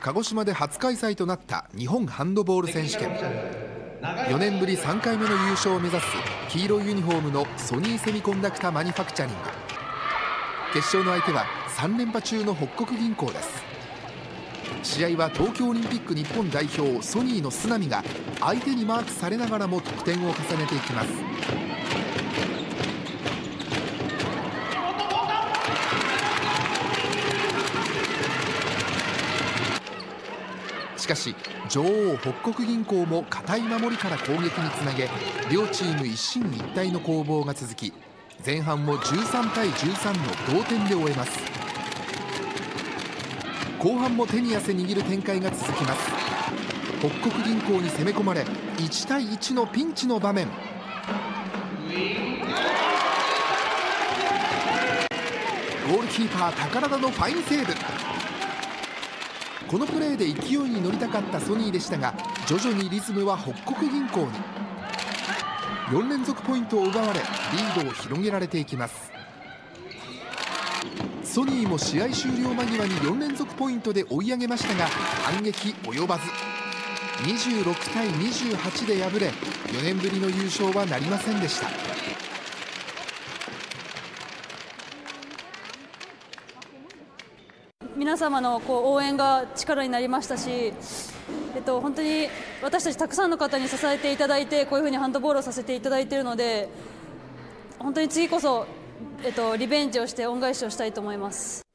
鹿児島で初開催となった日本ハンドボール選手権。4年ぶり3回目の優勝を目指す黄色いユニフォームのソニーセミコンダクタマニファクチャリング。決勝の相手は3連覇中の北国銀行です。試合は東京オリンピック日本代表ソニーの須波が相手にマークされながらも得点を重ねていきます。しかし女王北国銀行も堅い守りから攻撃につなげ両チーム一進一退の攻防が続き前半を13対13の同点で終えます。後半も手に汗握る展開が続きます。北国銀行に攻め込まれ1対1のピンチの場面。ゴールキーパー宝田のファインセーブ。このプレーで勢いに乗りたかったソニーでしたが徐々にリズムは北国銀行に。4連続ポイントを奪われリードを広げられていきます。ソニーも試合終了間際に4連続ポイントで追い上げましたが反撃及ばず。26対28で敗れ4年ぶりの優勝はなりませんでした。皆様のこう応援が力になりましたし、えっと、本当に私たちたくさんの方に支えていただいてこういうふうにハンドボールをさせていただいているので本当に次こそ、えっと、リベンジをして恩返しをしたいと思います。